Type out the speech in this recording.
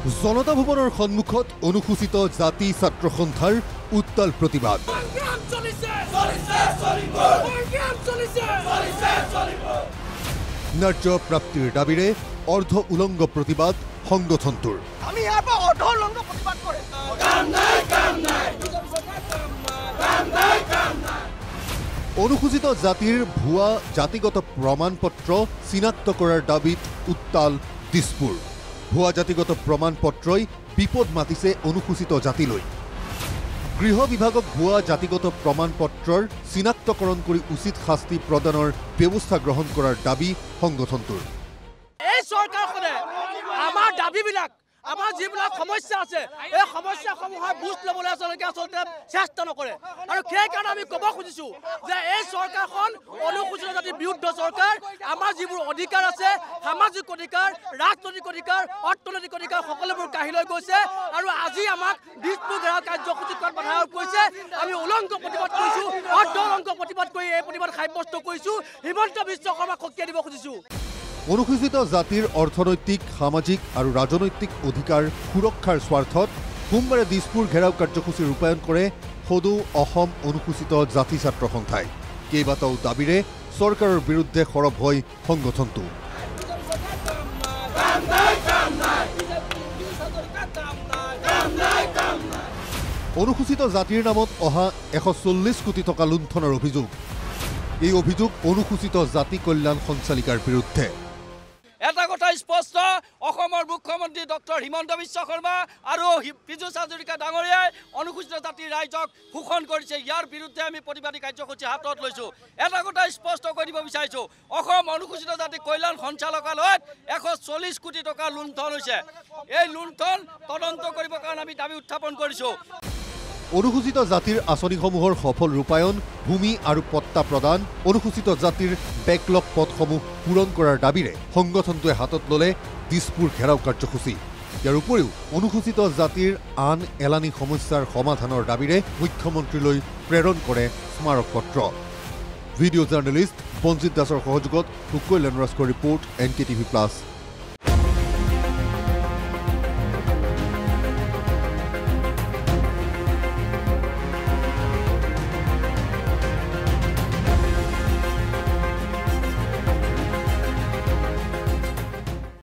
জনতা ভৱনৰ সন্মুখত অনুসূচিত জাতি ছাত্ৰ সন্থাৰ উত্তাল প্ৰতিবাদ। ন্যায্য প্ৰাপ্তিৰ দাবীৰে অৰ্ধ উলংগ প্ৰতিবাদ সংগঠনটোৰ। অনুসূচিত জাতিৰ ভুৱা জাতিগত প্ৰমাণ পত্ৰ চিনাক্ত কৰাৰ দাবীত উত্তাল দিছপুৰ। ভুৱা জাতিগত প্ৰমাণ পত্ৰই বিপদ মাতিছে অনুসূচিত জাতিলৈ। গৃহ বিভাগক ভুৱা জাতিগত প্ৰমাণ পত্ৰৰ চিনাক্তকৰণ কৰি উচিত শাস্তি প্ৰদানৰ ব্যৱস্থা গ্ৰহণ কৰাৰ দাবী সংগঠনটোৰ। এই চৰকাৰখনে আমাৰ দাবীবিলাক আমাৰ যিবিলাক সমস্যা আছে এই সমস্যাসমূহৰ বুজ ল'বলৈ আচলতে আচলতে চেষ্টা নকৰে। আৰু সেইকাৰণে আমি ক'ব খুজিছোঁ যে এই চৰকাৰখন অনুসূচিত জাতিৰ বিৰুদ্ধ চৰকাৰ। আমাৰ যিবোৰ অধিকাৰ আছে সামাজিক অধিকাৰ ৰাজনৈতিক অধিকাৰ অৰ্থনৈতিক অধিকাৰ সকলোবোৰ কাঢ়ি লৈ গৈছে। আৰু আজি আমাক দিছপুৰ গ্ৰাহক কাৰ্যসূচী কৰাত বাধা কৰিছে আমি উলংঘ প্ৰতিবাদ কৰিছোঁ অৰ্ধ উলংঘ প্ৰতিবাদ কৰি এই প্ৰতিবাদ সাব্যস্ত কৰিছোঁ। হিমন্ত বিশ্ব শৰ্মাক শক্তি দিব খুজিছোঁ। অনুসূচিত জাতিৰ অৰ্থনৈতিক সামাজিক আৰু ৰাজনৈতিক অধিকাৰ সুৰক্ষাৰ স্বাৰ্থত সোমবাৰে দিছপুৰ ঘেৰাও কাৰ্যসূচী ৰূপায়ণ কৰে সদৌ অসম অনুসূচিত জাতি ছাত্ৰ সন্থাই কেইবাটাও দাবীৰে চৰকাৰৰ বিৰুদ্ধে সৰব হয় সংগঠনটো। অনুসূচিত জাতিৰ নামত অহা এশ চল্লিছ কোটি টকা লুণ্ঠনৰ অভিযোগ। এই অভিযোগ অনুসূচিত জাতি কল্যাণ সঞ্চালিকাৰ বিৰুদ্ধে। স্পষ্ট। অসমৰ মুখ্যমন্ত্ৰী ডক্টৰ হিমন্ত বিশ্ব শৰ্মা আৰু পীযুষ হাজৰিকা ডাঙৰীয়াই অনুসূচিত জাতিৰ ৰাইজক শোষণ কৰিছে। ইয়াৰ বিৰুদ্ধে আমি প্ৰতিবাদী কাৰ্যসূচী হাতত লৈছোঁ। এটা কথা স্পষ্ট কৰি দিব বিচাৰিছোঁ। অসম অনুসূচিত জাতি কল্যাণ সঞ্চালকালয়ত এশ চল্লিছ কোটি টকা লুণ্ঠন হৈছে। এই লুণ্ঠন তদন্ত কৰিবৰ কাৰণে আমি দাবী উত্থাপন কৰিছোঁ। অনুসূচিত জাতিৰ আঁচনিসমূহৰ সফল ৰূপায়ণ ভূমি আৰু পট্টা প্ৰদান অনুসূচিত জাতিৰ বেকলগ পদসমূহ পূৰণ কৰাৰ দাবীৰে সংগঠনটোৱে হাতত ল'লে দিছপুৰ ঘেৰাও কাৰ্যসূচী। ইয়াৰ উপৰিও অনুসূচিত জাতিৰ আন এলানি সমস্যাৰ সমাধানৰ দাবীৰে মুখ্যমন্ত্ৰীলৈ প্ৰেৰণ কৰে স্মাৰক পত্ৰ। ভিডিঅ' জাৰ্নেলিষ্ট বঞ্জিত দাসৰ সহযোগত Sukalyan Rajkhowa report N K TV plus.